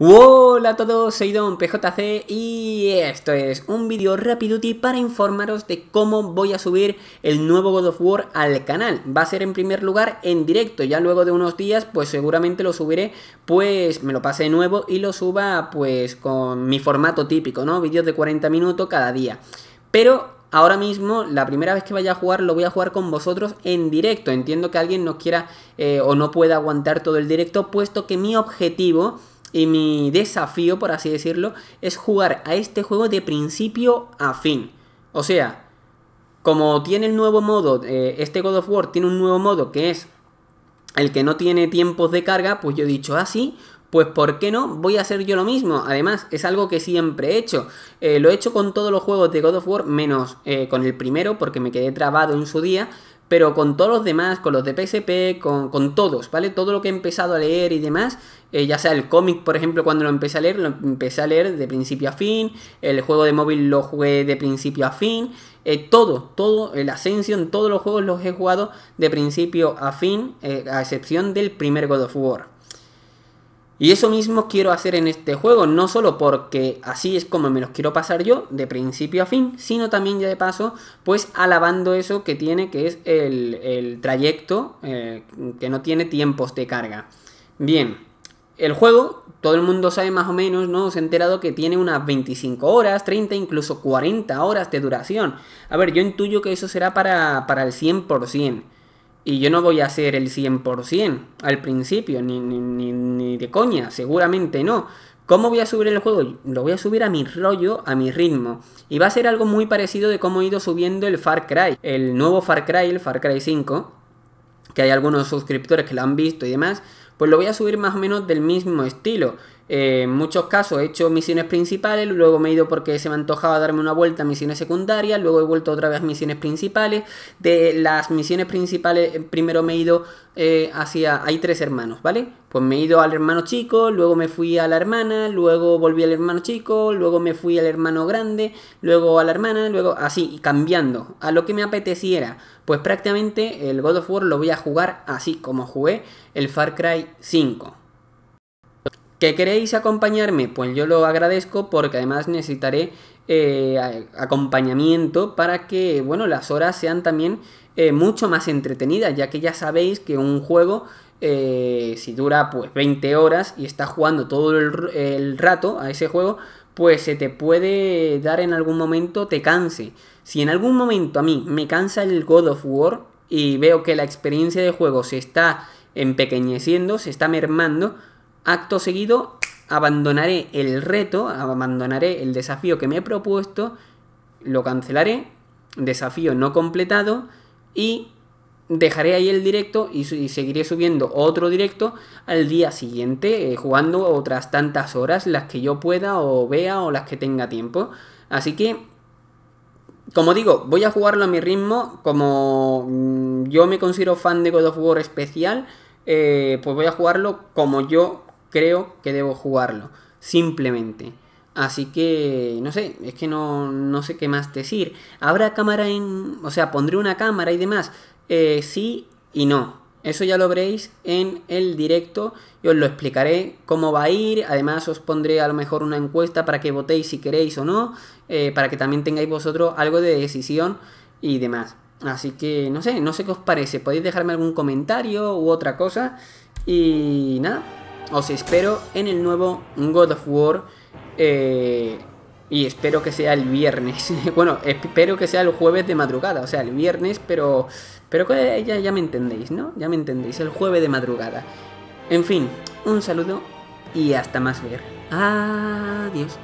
Hola a todos, soy Don PJC y esto es un vídeo rapiduti para informaros de cómo voy a subir el nuevo God of War al canal. Va a ser en primer lugar en directo, ya luego de unos días pues seguramente lo subiré, pues me lo pase de nuevo y lo suba pues con mi formato típico, ¿no? Vídeos de 40 minutos cada día. Pero ahora mismo, la primera vez que vaya a jugar, lo voy a jugar con vosotros en directo. Entiendo que alguien no quiera eh, o no pueda aguantar todo el directo, puesto que mi objetivo y mi desafío, por así decirlo, es jugar a este juego de principio a fin. O sea, como tiene el nuevo modo, eh, este God of War tiene un nuevo modo que es el que no tiene tiempos de carga, pues yo he dicho así, ah, pues ¿por qué no? Voy a hacer yo lo mismo. Además, es algo que siempre he hecho. Eh, lo he hecho con todos los juegos de God of War, menos eh, con el primero, porque me quedé trabado en su día pero con todos los demás, con los de PSP, con, todos, ¿vale? Todo lo que he empezado a leer y demás, eh, ya sea el cómic, por ejemplo, cuando lo empecé a leer, lo empecé a leer de principio a fin, el juego de móvil lo jugué de principio a fin, eh, todo, todo, el Ascension, todos los juegos los he jugado de principio a fin, eh, a excepción del primer God of War. Y eso mismo quiero hacer en este juego, no solo porque así es como me los quiero pasar yo, de principio a fin, sino también ya de paso, pues alabando eso que tiene, que es el, trayecto, eh, que no tiene tiempos de carga. Bien, el juego, todo el mundo sabe más o menos, ¿no? Se ha enterado que tiene unas 25 horas, 30, incluso 40 horas de duración. A ver, yo intuyo que eso será para, para el 100%. Y yo no voy a hacer el 100% al principio, ni, ni, de coña, seguramente no. ¿Cómo voy a subir el juego? Lo voy a subir a mi rollo, a mi ritmo. Y va a ser algo muy parecido de cómo he ido subiendo el Far Cry. El nuevo Far Cry, el Far Cry 5, que hay algunos suscriptores que lo han visto y demás, pues lo voy a subir más o menos del mismo estilo. Eh, en muchos casos he hecho misiones principales, luego me he ido porque se me antojaba darme una vuelta a misiones secundarias, luego he vuelto otra vez a misiones principales. De las misiones principales, eh, primero me he ido eh, hacia... Hay tres hermanos, ¿vale? Pues me he ido al hermano chico, luego me fui a la hermana, luego volví al hermano chico, luego me fui al hermano grande, luego a la hermana, luego así, cambiando, a lo que me apeteciera. Pues prácticamente el God of War lo voy a jugar así como jugué el Far Cry 5. ¿Que queréis acompañarme? Pues yo lo agradezco porque además necesitaré eh, acompañamiento para que, bueno, las horas sean también eh, mucho más entretenidas, ya que ya sabéis que un juego, eh, si dura pues 20 horas y estás jugando todo el, el rato a ese juego, pues se te puede dar en algún momento te canse. Si en algún momento a mí me cansa el God of War y veo que la experiencia de juego se está empequeñeciendo, se está mermando, Acto seguido, abandonaré el reto, abandonaré el desafío que me he propuesto, lo cancelaré, desafío no completado y dejaré ahí el directo y, seguiré subiendo otro directo al día siguiente, eh, jugando otras tantas horas, las que yo pueda o vea o las que tenga tiempo. Así que, como digo, voy a jugarlo a mi ritmo, como mm, yo me considero fan de God of War especial, eh, pues voy a jugarlo como yo creo que debo jugarlo. Simplemente. Así que, no sé, es que no, no sé qué más decir. ¿Habrá cámara en... O sea, pondré una cámara y demás? Eh, sí y no. Eso ya lo veréis en el directo y os lo explicaré cómo va a ir. Además os pondré a lo mejor una encuesta para que votéis si queréis o no. Eh, para que también tengáis vosotros algo de decisión y demás. Así que no sé, no sé qué os parece. Podéis dejarme algún comentario u otra cosa. Y nada, os espero en el nuevo God of War. Eh, y espero que sea el viernes. bueno, espero que sea el jueves de madrugada. O sea, el viernes, pero. Pero ya, ya me entendéis, ¿no? Ya me entendéis. El jueves de madrugada. En fin, un saludo y hasta más ver. Adiós.